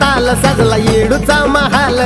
ताल सजला येडूचा महाल.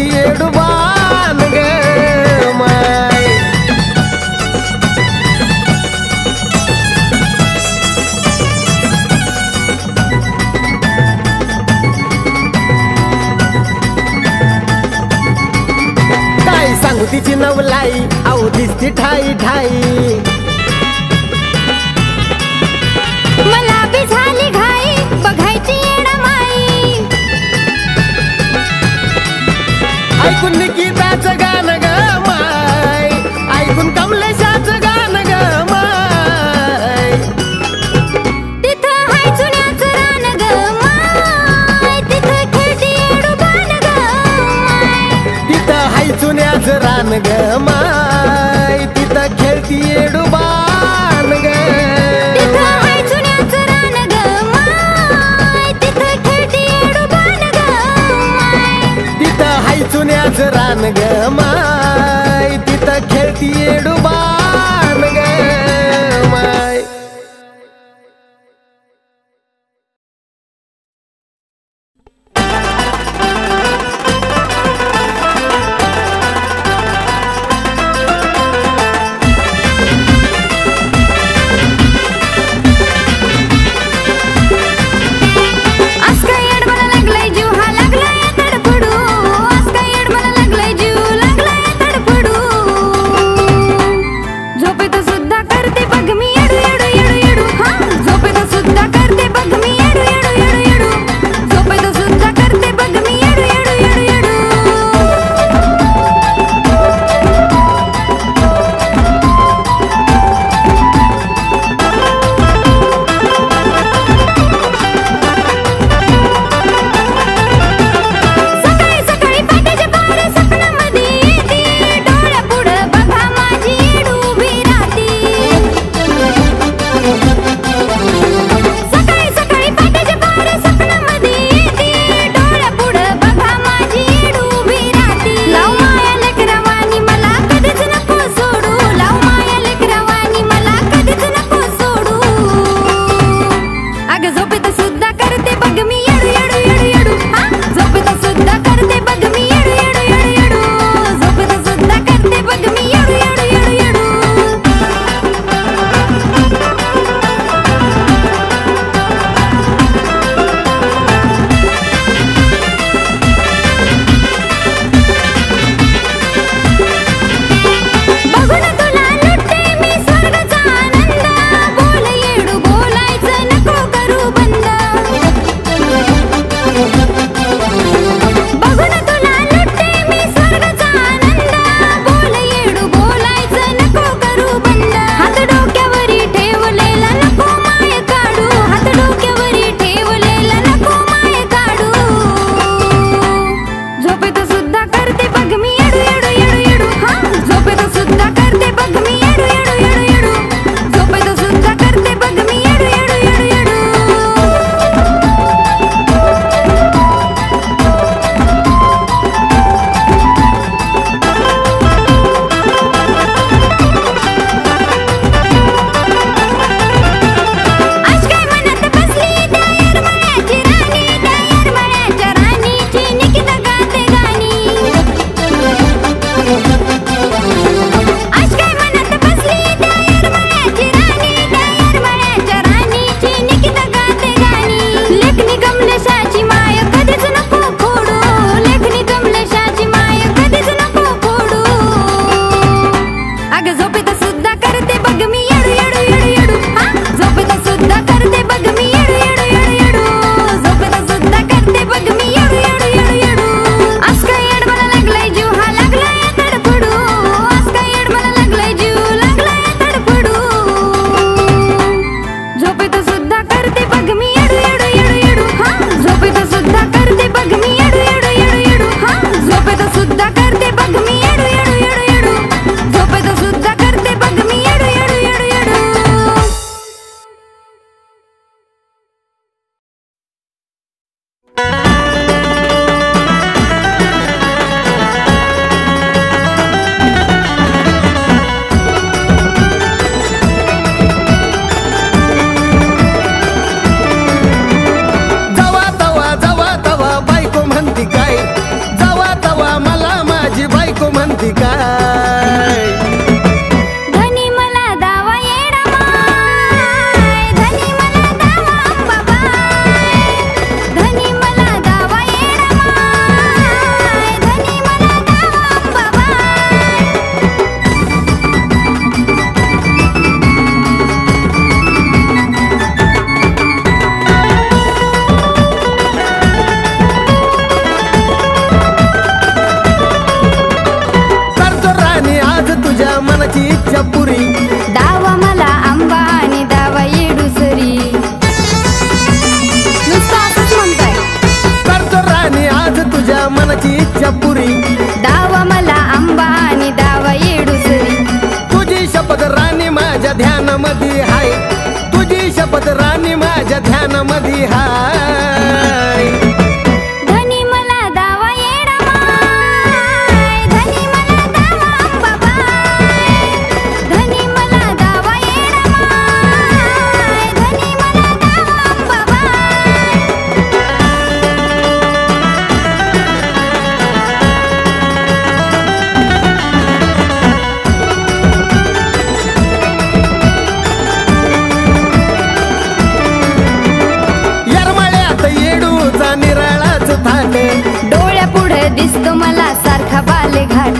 तिथं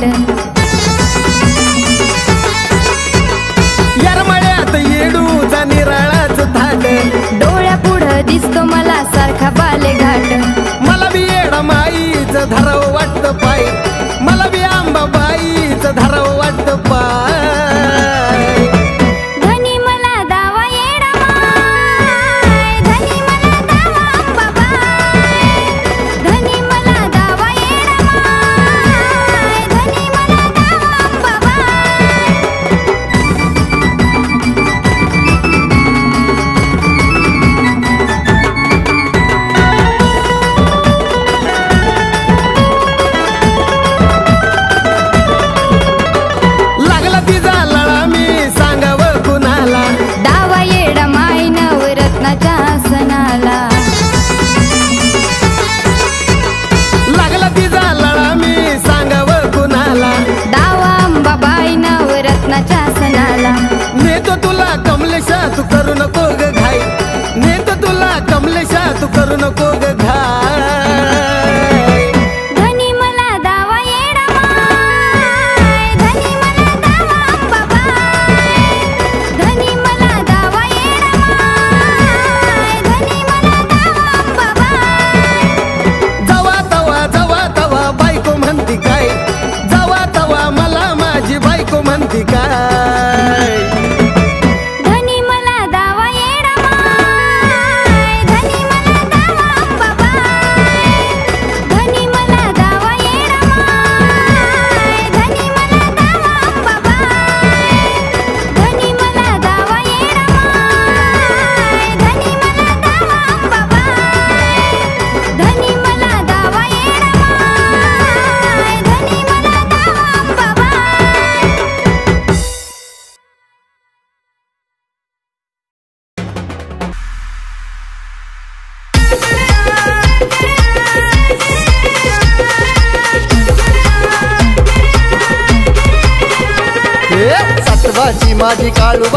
London.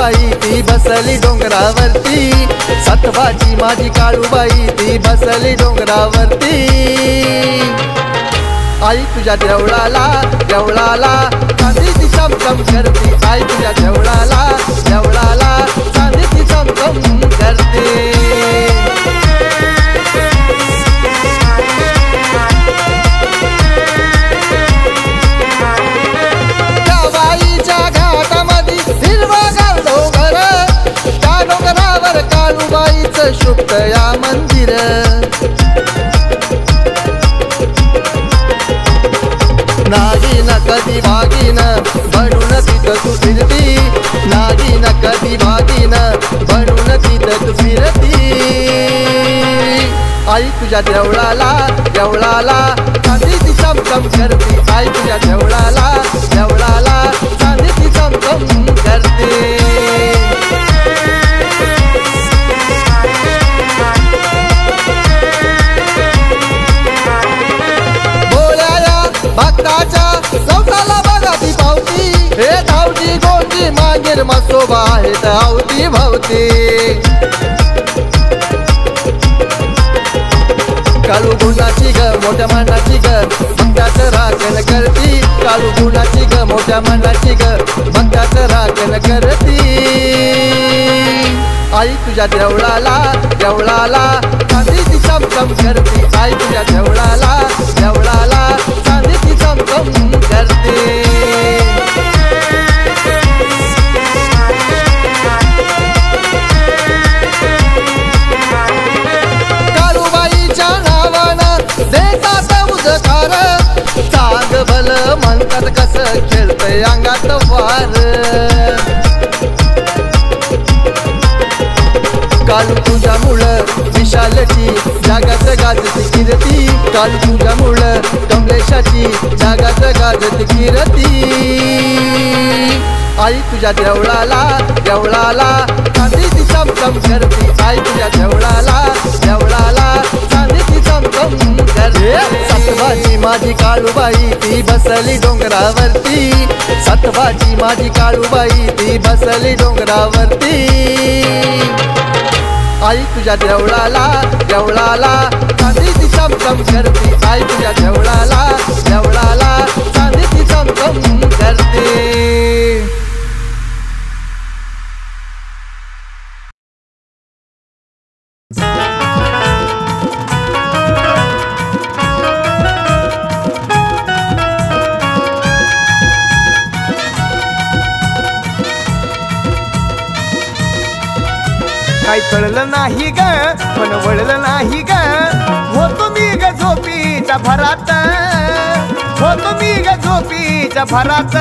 काळूबाई ती बसली डोंगरावरती. सतबाजी माझी काळूबाई ती बसली डोंगरावरती. आई तुझ्या देवळाला देवळाला चांदीची चमचम करती. आई तुझ्या देवळाला देवळाला चांदीची चमचम तुझ्या देवळाला देवळाला. चांदी ती चमचम करते आई तुझ्या देवळाला देवळाला. चांदी ती चमचम करते. मागेर संसाला बघा ती पावती. आहे धावती भावती. कालू गुणाची ग मोठ्या मनाची ग. भक्ताच राखण करती. कालू गुणाची ग मोठ्या मनाची ग. भक्ताच राखण करती. आई तुझ्या देवळाला देवळाला. चांदीची चमचम करती. आई तुझ्या देवळाला देवळाला. म्हणतात कसं खेळतय? अंगात वार. काल तुझ्या मुळ विशालची जागात गाजती किरती. काल तुझ्या मुळ कमलेशाची जागात गाजती किरती. आई तुझ्या देवळाला देवळाला चांदीची चमचम करती. आई तुझ्या देवळाला देवळाला चांदीची चमचम करते. सतवाची माझी काळूबाई ती बसली डोंगरावरती. सतबाजी माझी काळूबाई ती बसली डोंगरावरती. आई तुझ्या देवळाला देवळाला चांदीची चमचम करते. आई तुझ्या देवळाला देवळाला चांदीची चमचम करते. काय कळलं नाही ग पण वळलं नाही ग. होतो मी ग झोपीच्या भरात. होतो मी ग झोपीच्या भरात.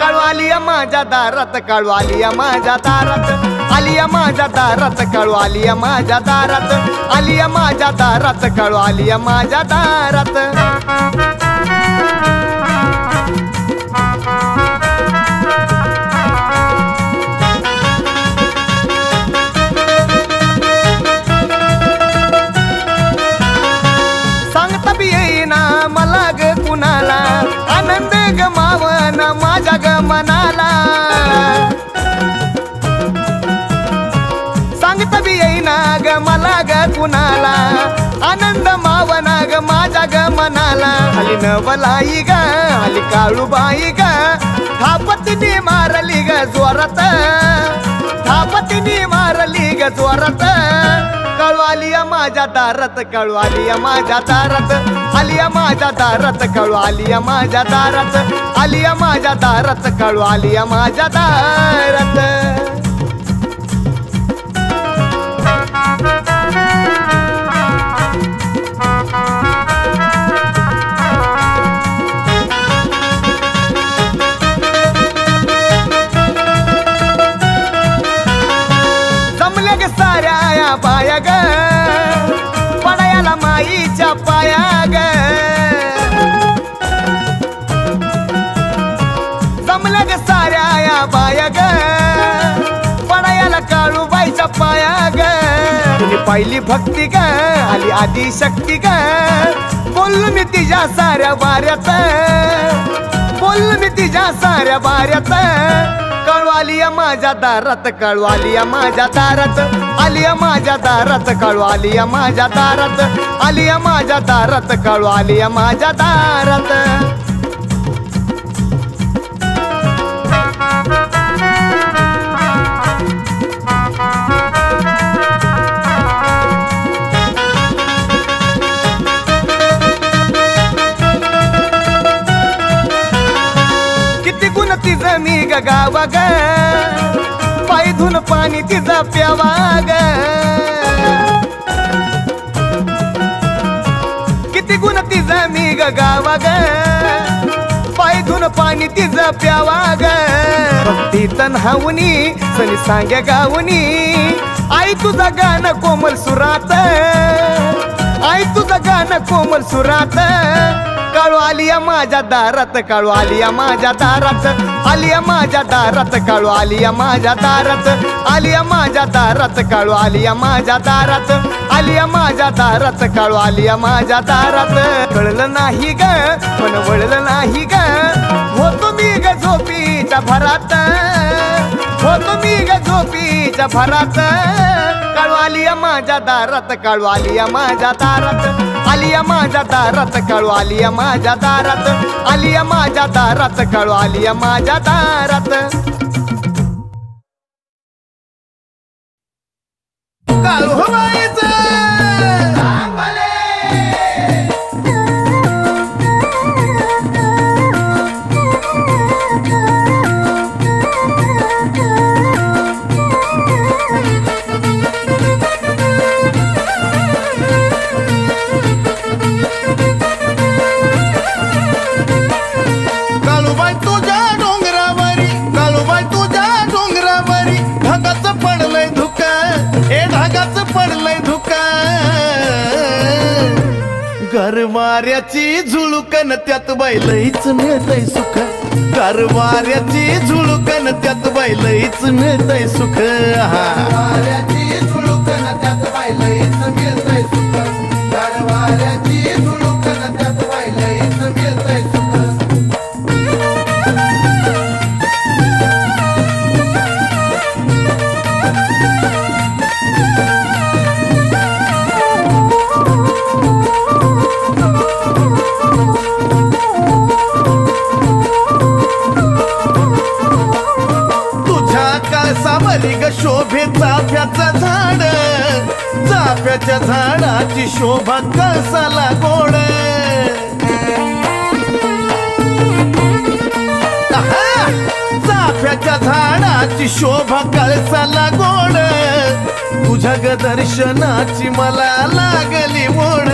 काळू माझ्या दारात काळू माझ्या दारात. आलिया माझ्या दारात काळू आलिया माझ्या दारात. आलिया माझ्या दारात काळू आलिया माझ्या दारात. मनाला. सांगता बी येईना ग मला ग कुणाला. आनंद मावना ग माझ्या ग मनाला. आली नवलाई ग आली काळूबाई ग. थापतीने मारली ग जोरात. थापतीने मारली ग जोरात. आलिया माझ्या दारात कळू आलिया माझ्या दारात. आलिया माझ्या दारात कळू आलिया माझ्या दारात. आलिया माझ्या दारात कळू आलिया माझ्या दारात. पाहिली भक्ती ग आली आधी शक्ती ग. बोललो मी तिच्या साऱ्या वाऱ्यात. बोललो मी तिच्या साऱ्या वाऱ्यात. कळवाली माझ्या दारात कळवाली माझ्या दारात. आलिया माझ्या दारात कळवाली माझ्या दारात. आलिया माझ्या दारात कळू माझ्या दारात. जगावा ग गावा ग पाणी तिचा प्यावा ग किती गुण तिचा मी ग गावा ग पायधून पाणी तिचा प्यावा ग भक्ती तन्हावनी सनी सांग्या गावनी आई तुझा गाणं कोमल सुरात. आई तुझं गाणं कोमल सुरात. काळू आलिया माझ्या दारात काळू आलिया माझ्या दारात. आलिया माझ्या दारात काळू आलिया माझ्या दारात. आलिया माझ्या दारात काळू आलिया माझ्या दारात. आलिया माझ्या दारात काळू आलिया माझ्या दारात. कळलं नाही ग पण वळलं नाही ग. होतो मी ग झोपीच्या भरात. होतो मी ग झोपीच्या भरात. काळू माझ्या दारात काळू माझ्या दारात. आलिया माझ्या दारात काळू आलिया माझ्या दारात. आलिया माझ्या दारात काळू आलिया माझ्या दारात. काळूबाई पडलंय धुका. गरवाऱ्याची झुळुकन त्यात बैलहीच मिळतय सुख. गरवाऱ्याची झुळुकन त्यात बैलहीच मिळतय सुख. गरवाऱ्याची झुळुकन त्यात बैलहीच मिळतय सुख. गरवाऱ्याची झुळुकन चाफ्याच्या झाडाची शोभा कसाला गोड चाफ्याच्या झाडाची शोभा कळसाला गोड तुझ्या ग दर्शनाची मला लागली मोड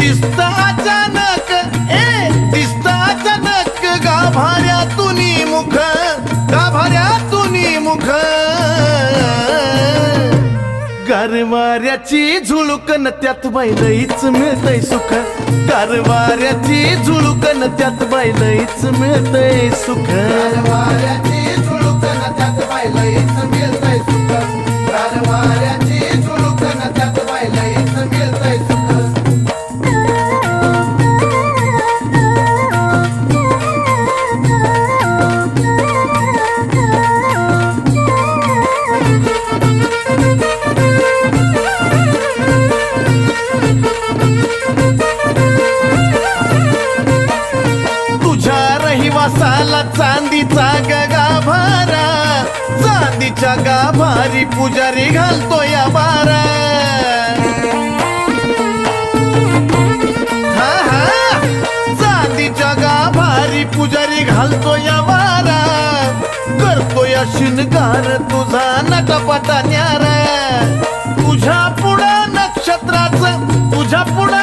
दिसता अचानक ए दिसता अचानक गाभाऱ्या वाऱ्याची झुळूक न त्यात बैलहीच मिळतय सुख. गरवाऱ्याची झुळुकन त्यात बैलहीच मिळतय सुख. झुळूक झुळुकन त्यात बैलहीच मिळतय सुख. चांदीच्या गाभारी पुजारी घालतो या बारा हा, हा. चांदीच्या गाभारी पुजारी घालतो या बारा करतो या शिनगार तुझा नटपटा न्यारा. तुझ्या पुढा नक्षत्राचं तुझ्या पुढा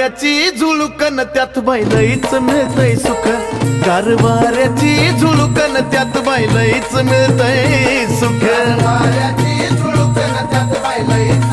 गारवाऱ्याची झुळुकन त्यात बैलहीच मिळतय सुख. कारवाऱ्याची झुळुकन त्यात बैलहीच मिळतय सुख. कारवाऱ्याची झुळुकन त्यात बैलहीच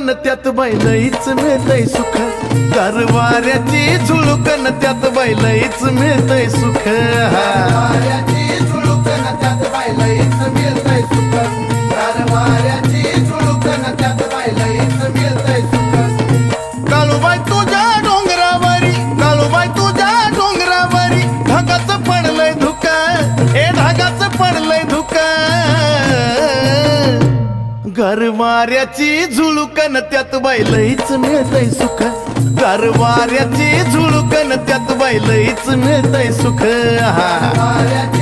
झुळुकन त्यात बैलईच मिळतय सुख. गरवाऱ्याची झुळुकन त्यात बैलईच मिळतय सुख. गरवाऱ्याची झुळुकन त्यात बैलईच वाऱ्याची झुळुकन त्यात बाई लईच मिळतय सुख. गरवाऱ्याची झुळुकन त्यात बाई लईच मिळतय सुख. आहा. पौर्णिमेच्या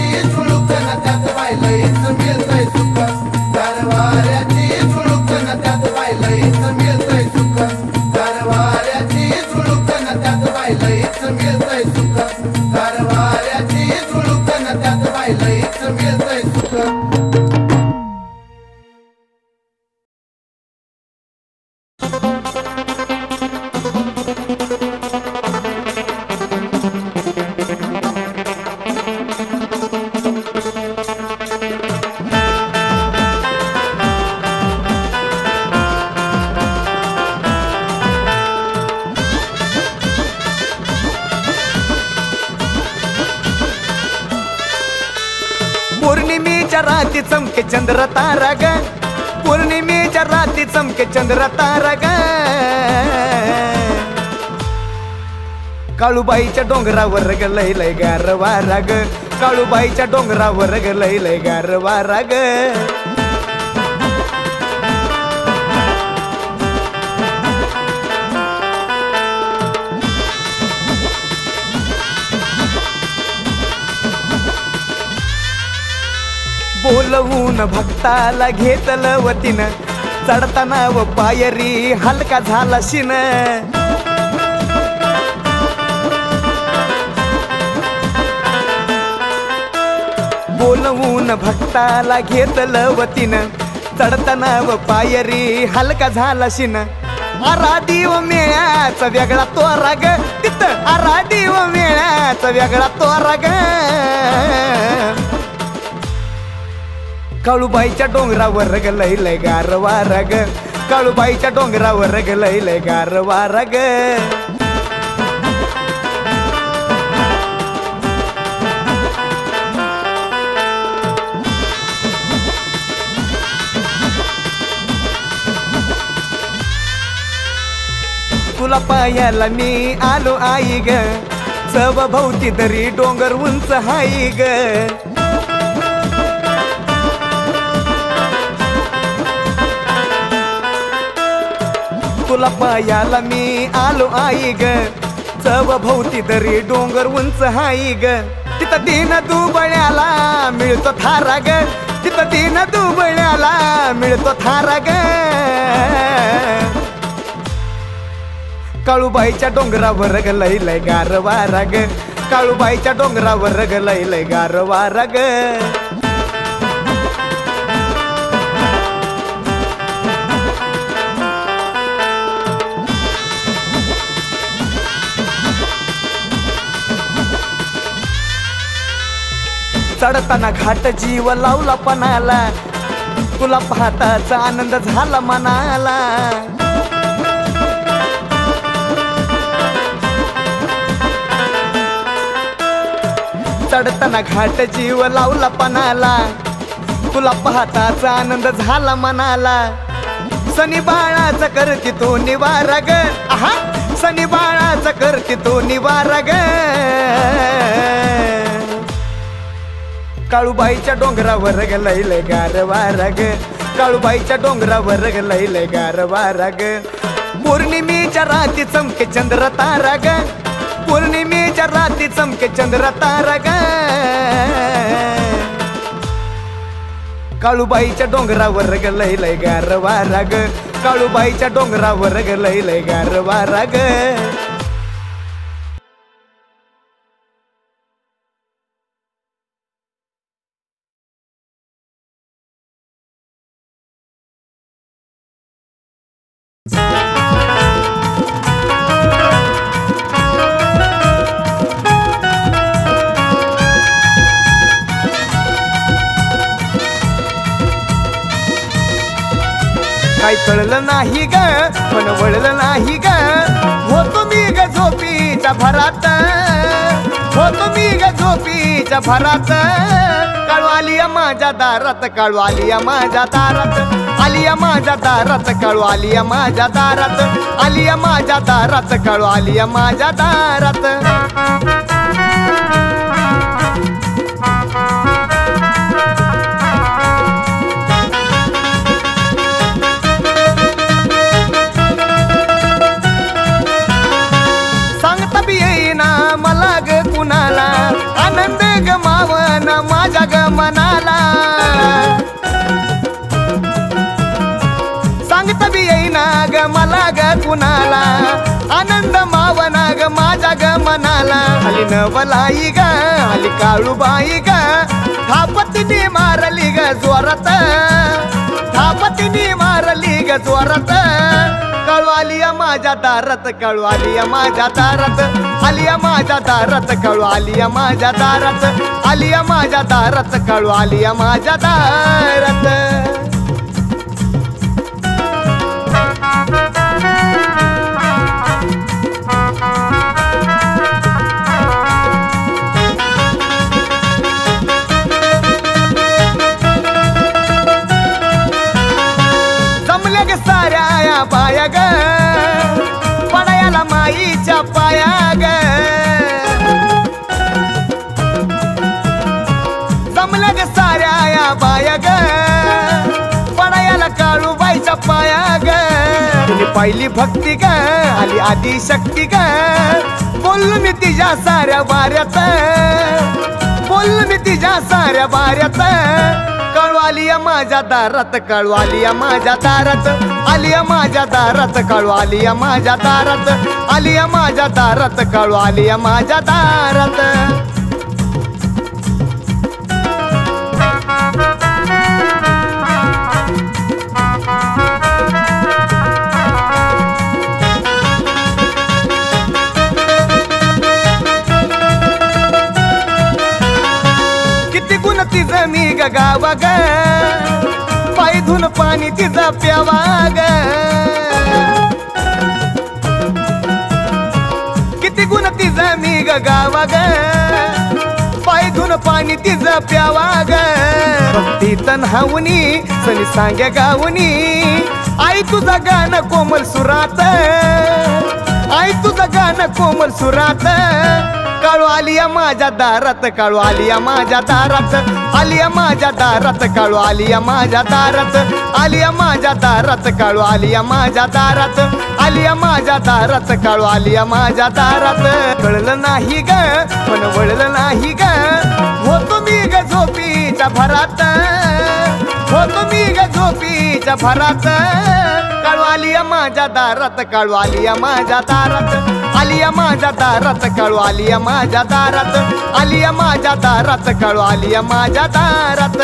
के चंद्र तारा ग। काळूबाईच्या डोंगरावर ग लय लय गार वारा ग. काळूबाईच्या डोंगरावर ग लय लय गार वारा ग. बोलवून भक्ताला घेतलं वतीनं. चढताना व पायरी हलका झाला शिन. बोलवून भक्ताला घेतलं वतीन. चढताना व पायरी हलका झाला शिन. आराधी व मेळ्याचा वेगळा तो राग तिथं आराधी व मेळ्याचा वेगळा तो राग काळूबाईच्या डोंगरावर रग लय लय गार वारा काळूबाईच्या डोंगरावर रग लय लय गार वारा तुला पायाला मी आलो आई ग. सव भोवती तरी डोंगर उंच हाई ग. तुला पायाला मी आलो आई ग. चव भोवती दरी डोंगर उंच हाई ग. तिथं दिन दुबळ्याला मिळतो थारा ग. तिथं दिन दुबळ्याला मिळतो थारा ग. काळूबाईच्या डोंगरावर ग लय लय गार वारा ग. काळूबाईच्या डोंगरावर ग लय लय गार वारा ग. चढताना घाट जीव लावला पणाला. तुला पाहताचा आनंद झाला मनाला. चढताना घाट जीव लावला पणाला. तुला पाहताचा आनंद झाला मनाला. सनी बाळाचा करती तो निवारा ग. सनी बाळाचा करती तो निवारा ग. काळूबाईच्या डोंगरावर ग लय गार वारग. काळूबाईच्या डोंगरावर ग लय गार वारग. पौर्णिमेच्या राती चमके चंद्र तारा ग पौर्णिमेच्या राती चमके चंद्र तारा ग काळूबाईच्या डोंगरावर ग लय गार वारग. काळूबाईच्या डोंगरावर ग लय गार वारग. वळलं नाही ग पण वळलं नाही ग. होतो मी ग झोपीच्या भरात. होतो मी ग झोपीच्या भरात. काळू माझ्या दारात काळू माझ्या दारात. आलिया माझ्या दारात काळू आलिया माझ्या दारात. आलिया माझ्या दारात काळू आलिया माझ्या दारात. कुणाला आनंद मावना ग माझ्या ग मनाला. आली नवलाई ग आली काळूबाई ग थापतीने मारली ग जोरात. थापतीने मारली ग जोरात. कळू माझ्या दारात कळू माझ्या दारात. आली माझ्या दारात कळू माझ्या दारात. आली माझ्या दारात कळू माझ्या दारात. पाया ग. तुम्ही पाहिली भक्ती ग. आली आधी शक्ती ग. बोललो मी तिच्या साऱ्या वाऱ्यात. बोललो मी तिच्या साऱ्या वाऱ्यात. कळू माझ्या दारात कळू माझ्या दारात. आली माझ्या दारात कळू माझ्या दारात. आली माझ्या दारात कळू माझ्या दारात. किती गुण तिचं ग गावा ग पायधून पाणी तिचा प्यावा ग किती गुण तिचं मी ग गावा ग पायधून पाणी तिचा प्यावा ग भक्ती तन्हावनी सनी सांग्या गावनी आई तुझं गाणं कोमल सुरात. आई तुझं गाणं कोमल सुरात. काळू आलिया माझ्या दारात काळू आलिया माझ्या दारात. आलिया माझ्या दारात काळू आलिया माझ्या दारात. आलिया माझ्या दारात काळू आलिया माझ्या दारात. आलिया माझ्या दारात काळू आलिया माझ्या दारात. कळलं नाही ग पण वळलं नाही ग. होतो मी ग झोपीच्या भरात. होतो मी ग झोपीच्या भरात. काळू माझ्या दारात काळू माझ्या दारात. आलिया माझ्या दारात काळू आलिया माझ्या दारात. आलिया माझ्या दारात काळू आलिया माझ्या दारात.